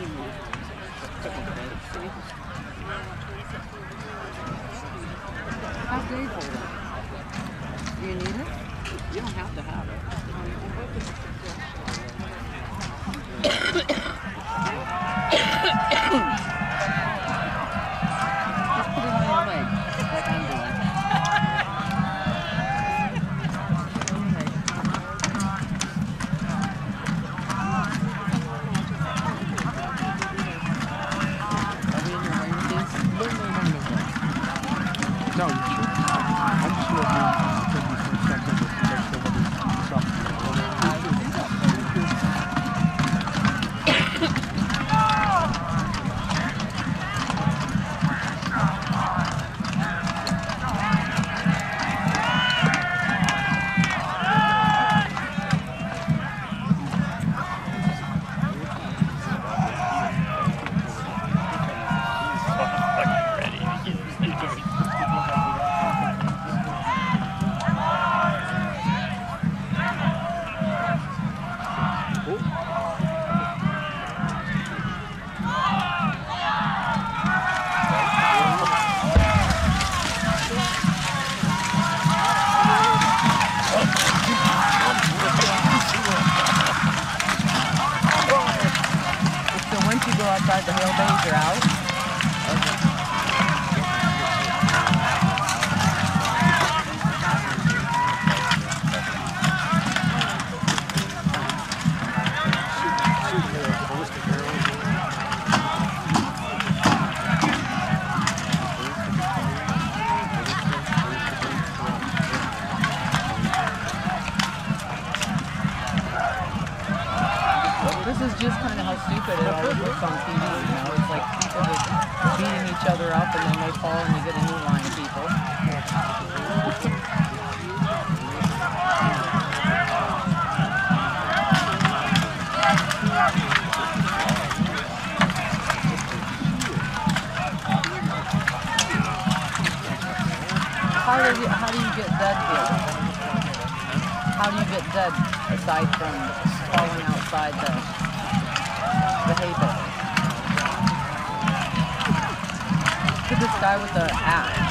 Dave hold it. Do you need it? You don't have to have it. You go outside the base, you're out? Just kind of how stupid it always looks on TV, you know? It's like people just beating each other up and then they fall and you get a new line of people. How do you, how do you get dead here? How do you get dead aside from falling outside the the? Look at this guy with the axe.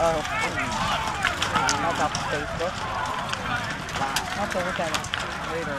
Oh, hmm. that's about Facebook. Wow. I'll have to look at it later.